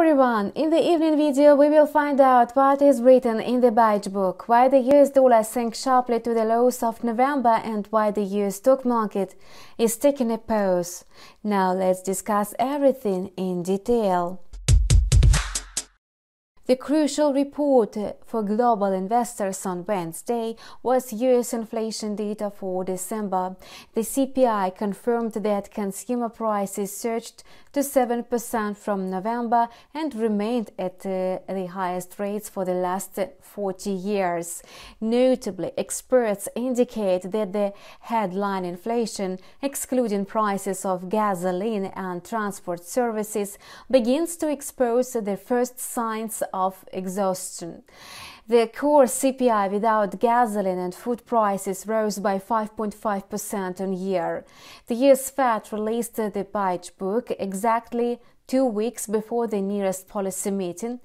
everyone! In the evening video we will find out what is written in the Beige book, why the US dollar sank sharply to the lows of November and why the US stock market is taking a pause. Now let's discuss everything in detail. The crucial report for global investors on Wednesday was US inflation data for December. The CPI confirmed that consumer prices surged to 7% from November and remained at uh, the highest rates for the last 40 years. Notably, experts indicate that the headline inflation, excluding prices of gasoline and transport services, begins to expose the first signs of exhaustion. The core CPI without gasoline and food prices rose by 5.5% on year. The US Fed released the Beige book exactly two weeks before the nearest policy meeting.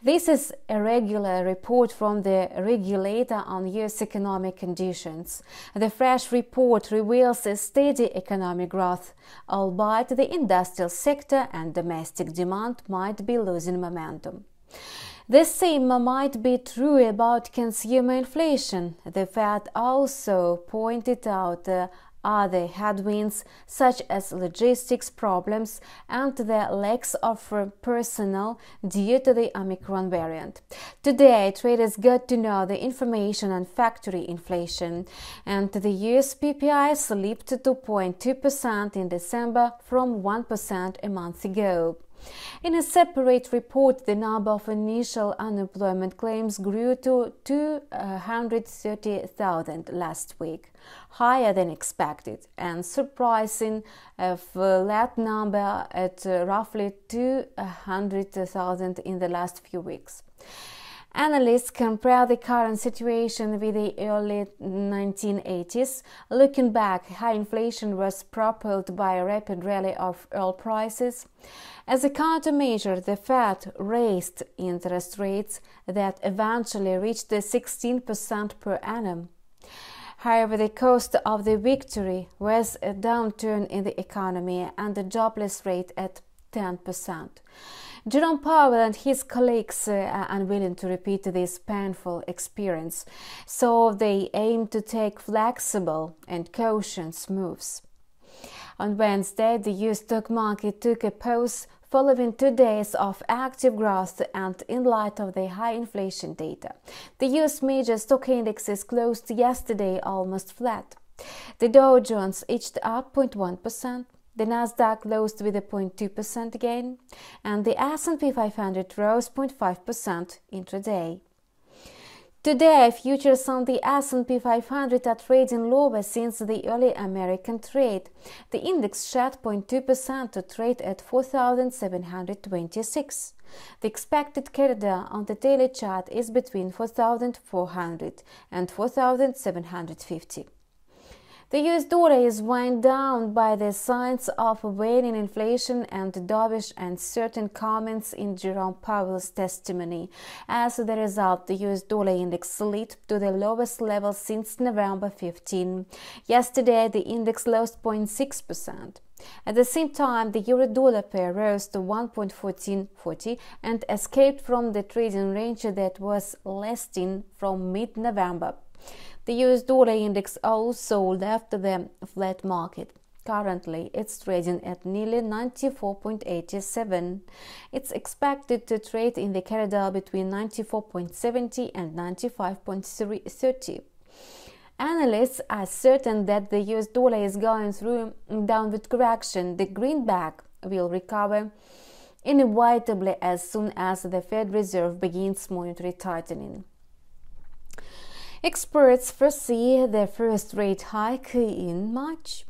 This is a regular report from the regulator on US economic conditions. The fresh report reveals a steady economic growth, albeit the industrial sector and domestic demand might be losing momentum. The same might be true about consumer inflation. The Fed also pointed out uh, other headwinds such as logistics problems and the lack of personnel due to the Omicron variant. Today, traders got to know the information on factory inflation, and the US PPI slipped to 2.2% in December from 1% a month ago. In a separate report, the number of initial unemployment claims grew to 230,000 last week, higher than expected, and surprising uh, a flat number at roughly 200,000 in the last few weeks. Analysts compare the current situation with the early 1980s. Looking back, high inflation was propelled by a rapid rally of oil prices. As a countermeasure, the Fed raised interest rates that eventually reached 16% per annum. However, the cost of the victory was a downturn in the economy and a jobless rate at 10%. Jerome Powell and his colleagues uh, are unwilling to repeat this painful experience, so they aim to take flexible and cautious moves. On Wednesday, the US stock market took a pause following two days of active growth and in light of the high inflation data. The US major stock indexes closed yesterday almost flat. The Dow Jones edged up 0.1%, the Nasdaq closed with a 0.2% gain, and the S&P 500 rose 0.5% intraday. Today, futures on the S&P 500 are trading lower since the early American trade. The index shed 0.2% to trade at 4,726. The expected corridor on the daily chart is between 4,400 and 4,750. The US dollar is weighed down by the signs of waning inflation and dovish and certain comments in Jerome Powell's testimony. As a result, the US dollar index slid to the lowest level since November 15. Yesterday, the index lost 0.6%. At the same time, the euro dollar pair rose to 1.1440 and escaped from the trading range that was lasting from mid November. The US dollar index also left the flat market. Currently, it's trading at nearly 94.87. It's expected to trade in the corridor between 94.70 and 95.30. Analysts are certain that the US dollar is going through downward correction. The greenback will recover inevitably as soon as the Fed Reserve begins monetary tightening. Experts foresee the first rate hike in March.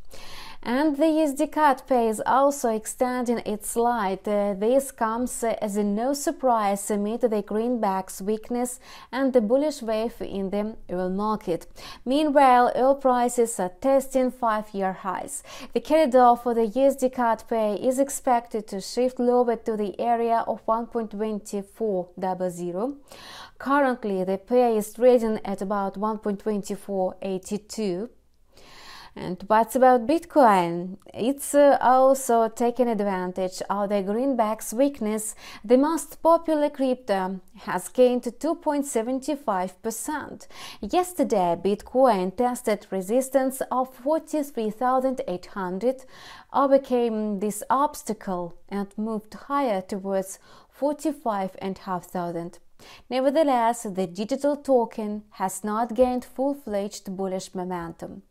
And the USD/CAD pace also extending its slide. Uh, this comes uh, as a no surprise amid the greenback's weakness and the bullish wave in the oil market. Meanwhile, oil prices are testing five-year highs. The corridor for the USD/CAD pay is expected to shift lower to the area of 1.2400. Currently, the pair is trading at about 1.2482. And what's about Bitcoin? It's uh, also taking advantage of the greenback's weakness. The most popular crypto has gained 2.75%. Yesterday, Bitcoin tested resistance of 43,800, overcame this obstacle and moved higher towards 45,500. Nevertheless, the digital token has not gained full-fledged bullish momentum.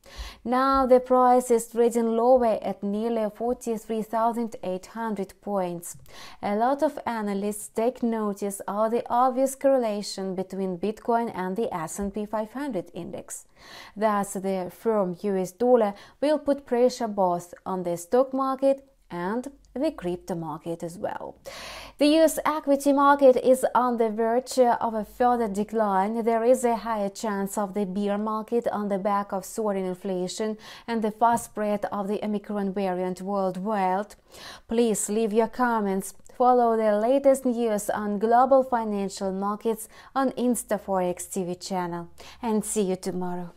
Now the price is trading lower at nearly 43,800 points. A lot of analysts take notice of the obvious correlation between Bitcoin and the S&P 500 index. Thus, the firm US dollar will put pressure both on the stock market and the crypto market as well. The US equity market is on the verge of a further decline. There is a higher chance of the bear market on the back of soaring inflation and the fast spread of the Omicron variant worldwide. Please leave your comments. Follow the latest news on global financial markets on InstaForex TV channel. And see you tomorrow.